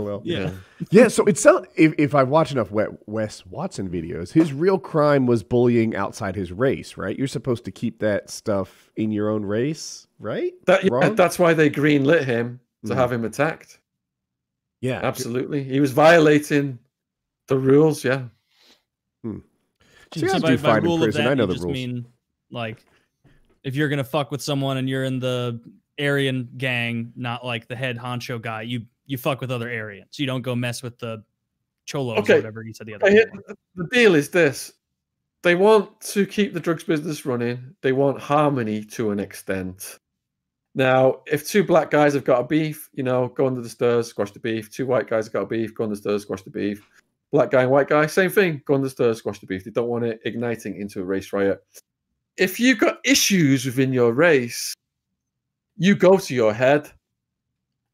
Well, Yeah. yeah. So it's so if if I watch enough Wes Watson videos, his real crime was bullying outside his race, right? You're supposed to keep that stuff in your own race, right? That, yeah, that's why they greenlit him to Mhm. have him attacked. Yeah, Absolutely, he was violating the rules. Yeah, So you guys do fine in prison. I know you the just rules. mean like if you're gonna fuck with someone and you're in the Aryan gang, not like the head honcho guy, you you fuck with other Aryans. You don't go mess with the cholos Okay. or whatever you said the other. Hit- the deal is this: they want to keep the drugs business running. They want harmony to an extent. Now, if two black guys have got a beef, you know, go under the stairs, squash the beef. Two white guys have got a beef, go under the stairs, squash the beef. Black guy and white guy, same thing, go under the stairs, squash the beef. They don't want it igniting into a race riot. If you've got issues within your race, you go to your head,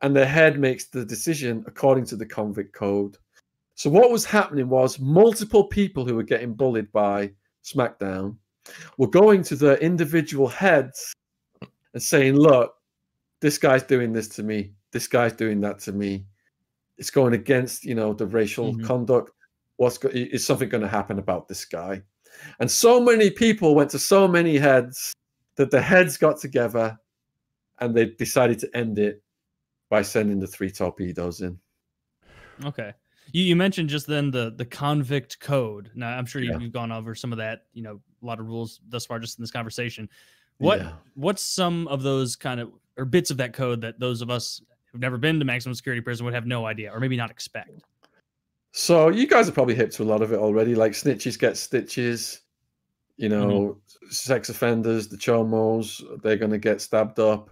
and the head makes the decision according to the convict code. So what was happening was multiple people who were getting bullied by SmackDown were going to their individual heads and saying, "Look, this guy's doing this to me. This guy's doing that to me. It's going against, you know, the racial Mhm. conduct. What's go- is something going to happen about this guy?" And so many people went to so many heads that the heads got together and they decided to end it by sending the three torpedoes in. Okay. You, you mentioned just then the the convict code. Now I'm sure you, Yeah. you've gone over some of that. You know, a lot of rules thus far just in this conversation. What Yeah. what's some of those kind of or bits of that code that those of us who've never been to maximum security prison would have no idea or maybe not expect? So you guys are probably hip to a lot of it already. Like snitches get stitches. You know, mm-hmm. sex offenders, the chomos, they're going to get stabbed up.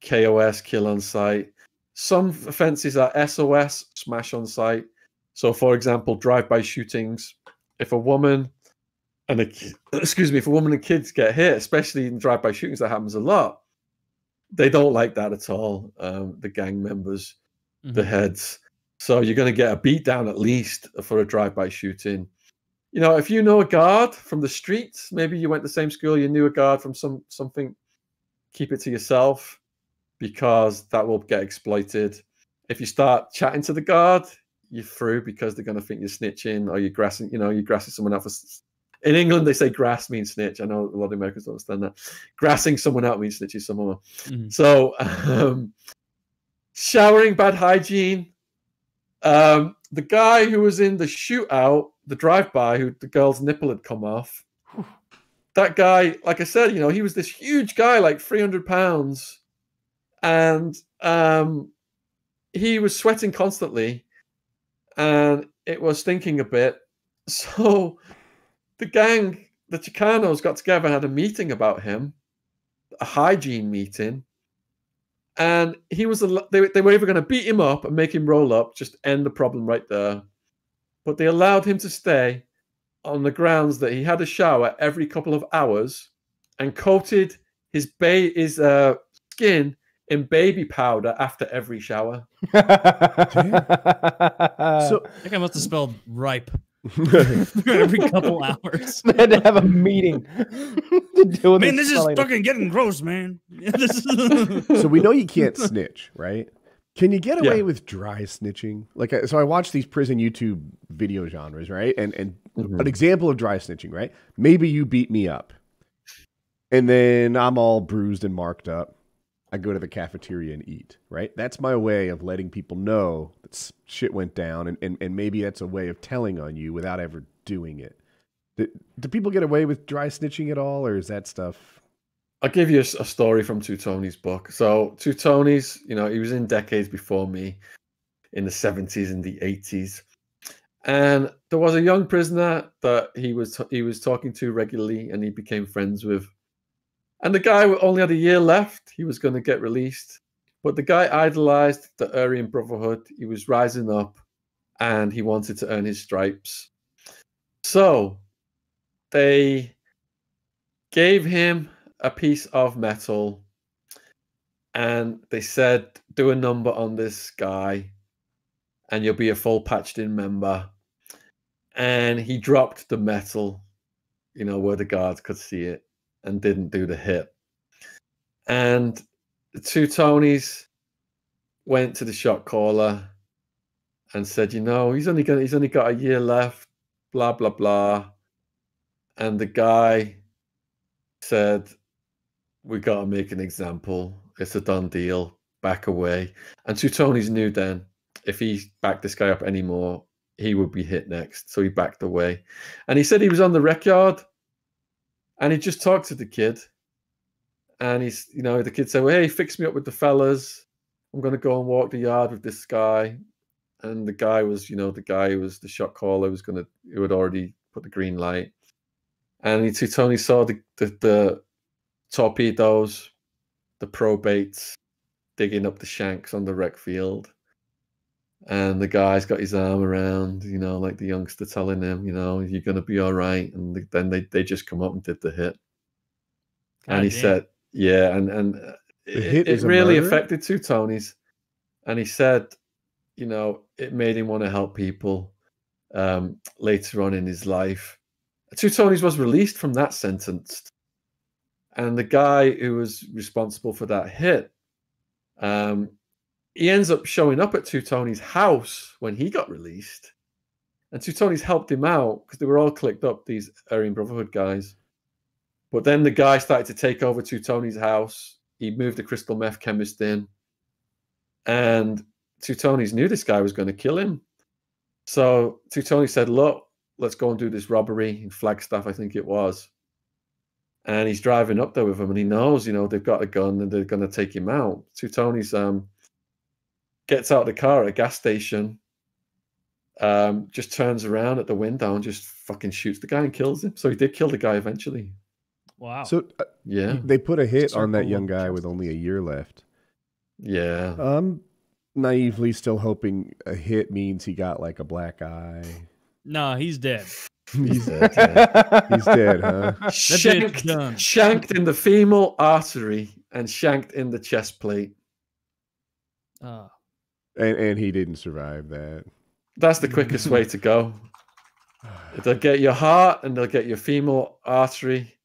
KOS, kill on sight. Some offences are SOS, smash on sight. So, for example, drive-by shootings. If a woman and a excuse me, if a woman and kids get hit, especially in drive-by shootings, that happens a lot. They don't like that at all. Um, the gang members, the Mhm. heads. So you're going to get a beat down at least for a drive-by shooting. You know, if you know a guard from the streets, maybe you went to the same school, you knew a guard from some something, keep it to yourself because that will get exploited. If you start chatting to the guard, you're through because they're going to think you're snitching or you're grassing, you know, you're grassing someone out for. In England, they say grass means snitch. I know a lot of Americans don't understand that. Grassing someone out means snitching someone. Mhm. So, um, showering, bad hygiene. Um, the guy who was in the shootout, the drive-by, who the girl's nipple had come off. That guy, like I said, you know, he was this huge guy, like 300 pounds, and um, he was sweating constantly, and it was stinking a bit. So, the gang, the Chicanos, got together and had a meeting about him, a hygiene meeting and he was they they were either going to beat him up and make him roll up just end the problem right there but they allowed him to stay on the grounds that he had a shower every couple of hours and coated his ba- his uh, skin in baby powder after every shower So I think I must have spelled ripe every couple hours. they had to have a meeting to deal with Man, the this is fucking getting gross, man. So we know you can't snitch, right? Can you get away Yeah. with dry snitching? Like, so I watch these prison YouTube video genres, right? And and Mhm. an example of dry snitching, right? Maybe you beat me up, and then I'm all bruised and marked up. I go to the cafeteria and eat, right? That's my way of letting people know that shit went down, and, and, and maybe that's a way of telling on you without ever doing it. Do, do people get away with dry snitching at all, or is that stuff? I'll give you a story from Two Tony's book. So Two Tony's, you know, he was in decades before me, in the seventies and the eighties, and there was a young prisoner that he was he was talking to regularly, and he became friends with. And the guy only had a year left; he was going to get released. But the guy idolized the Aryan Brotherhood. He was rising up, and he wanted to earn his stripes. So they gave him a piece of metal and they said do a number on this guy and you'll be a full patched in member and he dropped the metal you know where the guards could see it and didn't do the hit and the two tonys went to the shot caller and said, you know, he's only gonna he's only got a year left, blah blah blah. And the guy said, We gotta make an example. It's a done deal. Back away. And two Tonys knew then if he backed this guy up anymore, he would be hit next. So he backed away. And he said he was on the rec yard and he just talked to the kid. And he's, you know, the kid said, Well, hey, fix me up with the fellas. I'm going to go and walk the yard with this guy. And the guy was, you know, the guy who was the shot caller was going to, who had already put the green light. And he, Tony saw the, the, the torpedoes, the probates digging up the shanks on the rec field. And the guy's got his arm around, you know, like the youngster telling him, you know, you're going to be all right. And then they, they just come up and did the hit. and he damn. said, yeah, and, and uh, it, it really affected two Tonys. And he said, you know, it made him want to help people um, later on in his life. Two Tonys was released from that sentence. And the guy who was responsible for that hit, um, he ends up showing up at Two Tony's house when he got released. And Two Tonys helped him out because they were all clicked up, these Aryan Brotherhood guys. But then the guy started to take over Two Tony's house. He moved the crystal meth chemist in. And Two Tonys knew this guy was going to kill him. So Two Tony said, Look, let's go and do this robbery in Flagstaff, I think it was. And he's driving up there with him, and he knows, you know, they've got a gun and they're going to take him out. Two Tonys um, gets out of the car at a gas station, um, just turns around at the window and just fucking shoots the guy and kills him. So he did kill the guy eventually. Wow. So uh, Yeah, they put a hit on that Circle young guy with only a year left. yeah. I'm naively still hoping a hit means he got like a black eye. no, he's dead. He's, dead, yeah. he's dead, huh? shanked, shanked in the femoral artery and shanked in the chest plate. Uh, And and he didn't survive that. That's the quickest way to go. They'll get your heart and they'll get your femoral artery